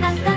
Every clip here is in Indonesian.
なた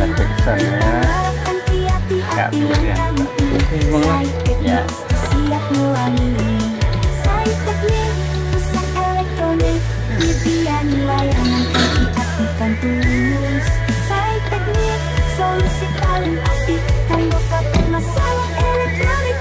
Perfection ya. Ya, ya. Ya. solusi paling masalah elektronik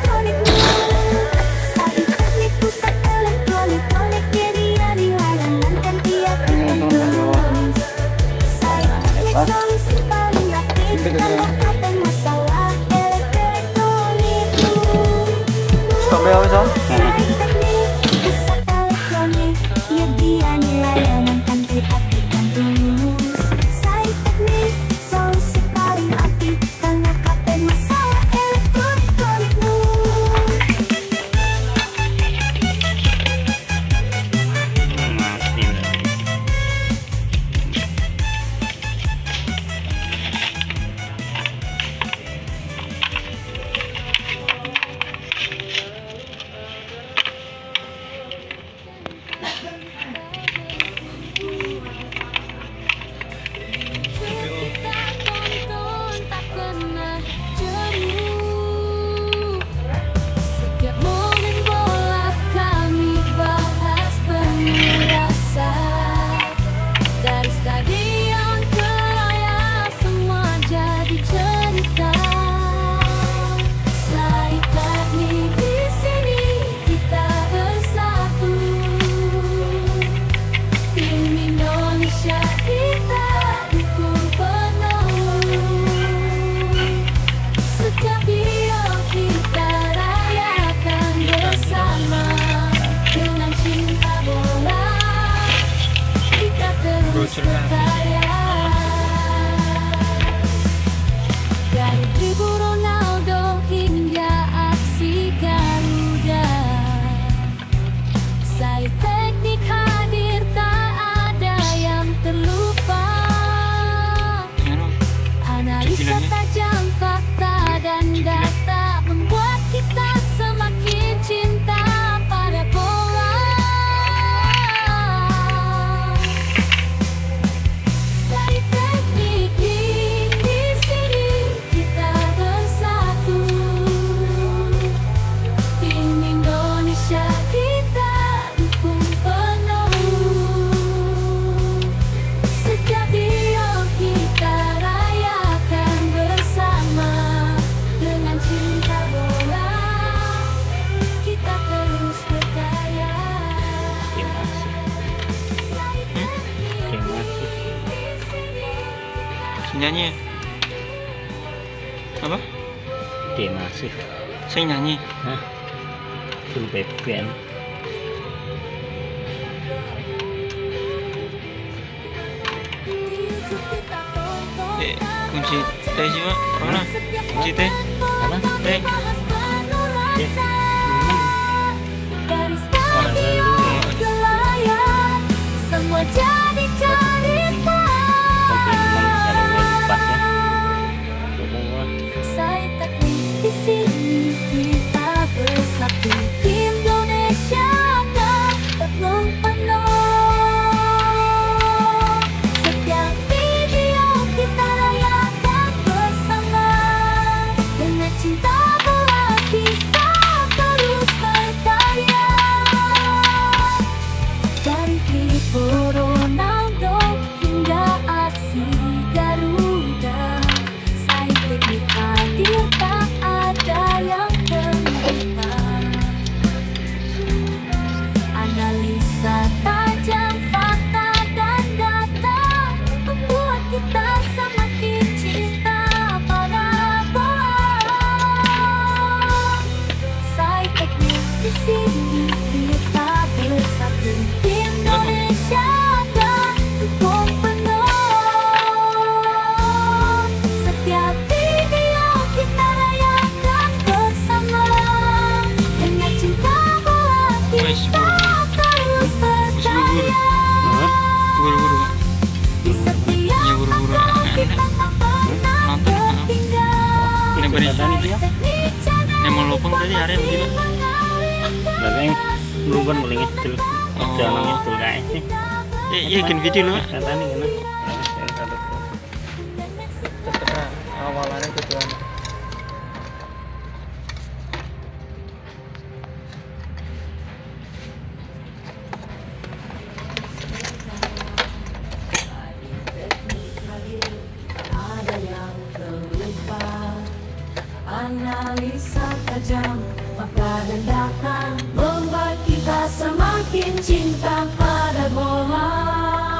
nyanyi. Apa? Oke masih. Saya nyanyi. Hah? Eh, kunci teh sih mana? Kunci teh. Apa? Teh. lah kan merungkan mulai ngecil. Oh. Jalan ngecil kayak sih. Ya ya kan video lo kata nih kan awalannya tujuan analisa tajam maka membuat kita semakin cinta pada bola.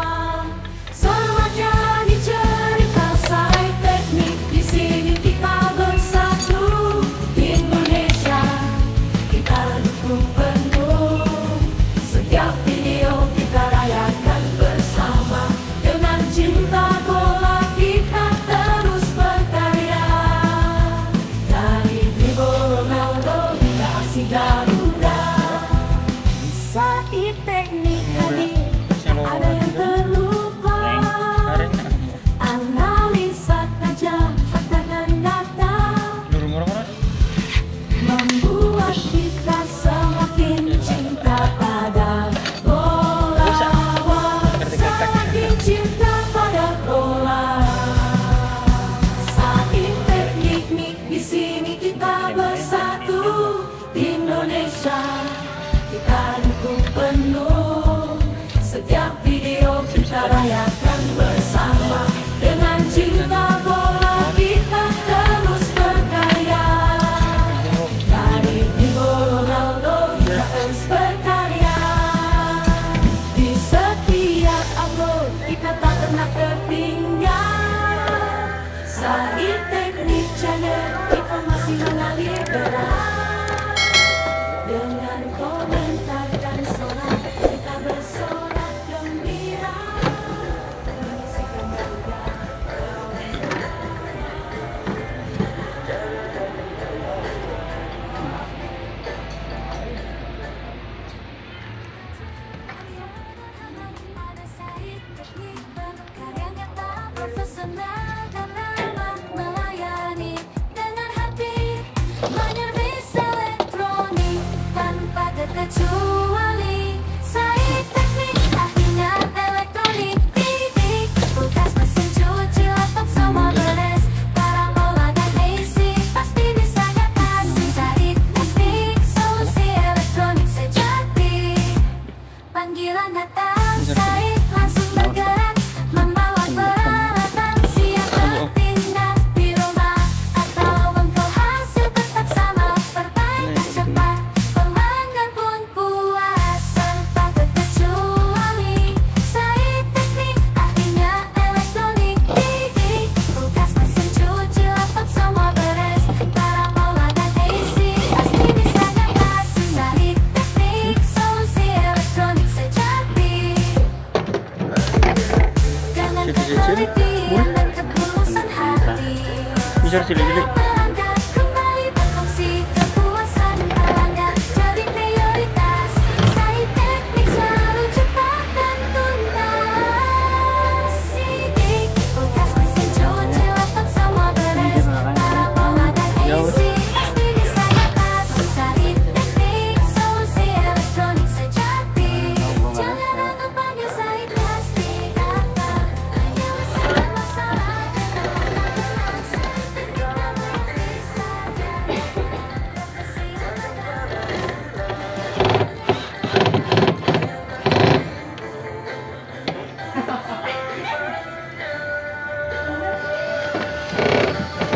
sini. Bisa cilik-cilik. Mana?